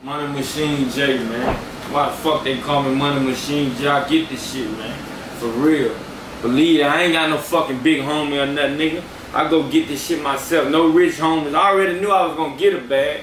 Money Machine J, man. Why the fuck they call me Money Machine J? I get this shit, man. For real. Believe it, I ain't got no fucking big homie or nothing, nigga. I go get this shit myself. No rich homies. I already knew I was gonna get a bag.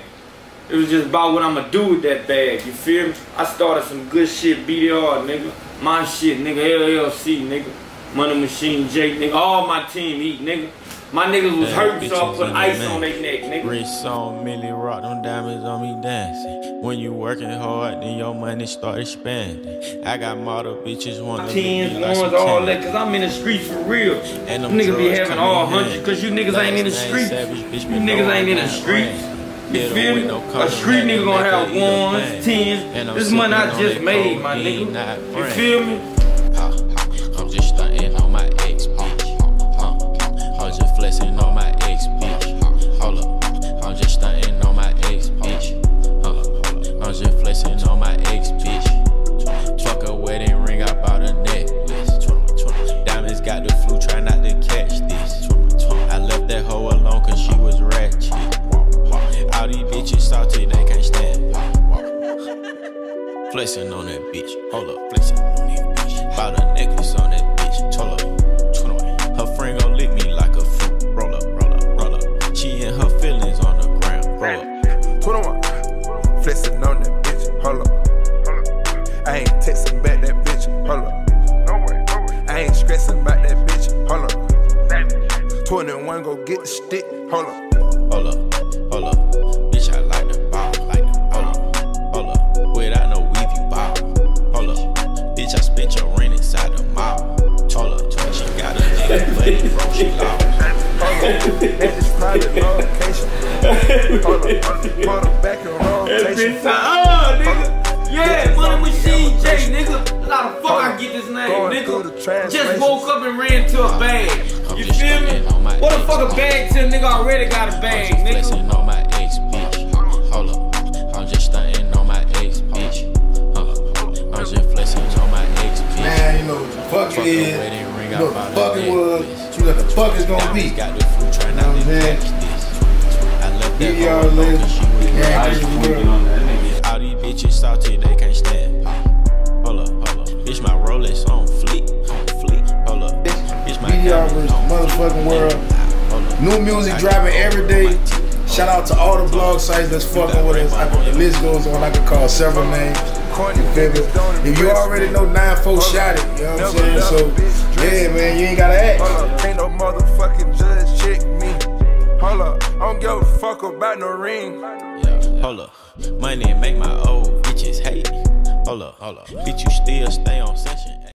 It was just about what I'ma do with that bag, you feel me? I started some good shit, BDR, nigga. My shit, nigga, LLC, nigga. Money Machine J, nigga. All my team eat, nigga. My niggas was hurt, so I put ice on their neck, nigga. Rich on Milly Rock, them diamonds on me dancing. When you working hard, then your money start expanding. I got model bitches wanna Tens, ones, like all that, cause I'm in the streets for real. And them niggas be having all hundred, cause you niggas ain't in the streets. You niggas ain't in the streets. You feel me? A street nigga gonna have ones, tens. This money I just made, my nigga. You feel me? Flexing on that bitch. Hold up, flexing on that bitch. Bought a necklace on that bitch. Hold up. Her friend gon' lick me like a fruit. Roll up, roll up, roll up. She and her feelings on the ground. Roll up. 21. Flexing on that bitch. Hold up. I ain't texting back that bitch. Hold up. I ain't stressing about that bitch. Hold up. 21 go get the stick. Hold up. Oh, nigga. Yeah, Money Machine J, nigga. How the fuck I get this name, nigga? Just woke up and ran to a bag. You feel me? What the fuck a bag to nigga already got a bag, nigga? fuck it is, you know what the fuck it was, you know the fuck is gonna be. You know what I'm saying? BDR list, yeah, All these bitches salty, they can't stand. Hold up, hold up. Bitch, my Rolex on fleek, on fleek. Hold up. Bitch, my BDR versus motherfucking world. New music dropping every day. Shout out to all the blog sites that's fucking with us. I, the list goes on. I could call several names. If you already know 9-4 shot it, you know what I'm saying? So, yeah, man, you ain't gotta ask. Don't give a fuck about no ring. Yeah, hold up, money make my old bitches hate. Hold up, hold up, bitch, you still stay on session.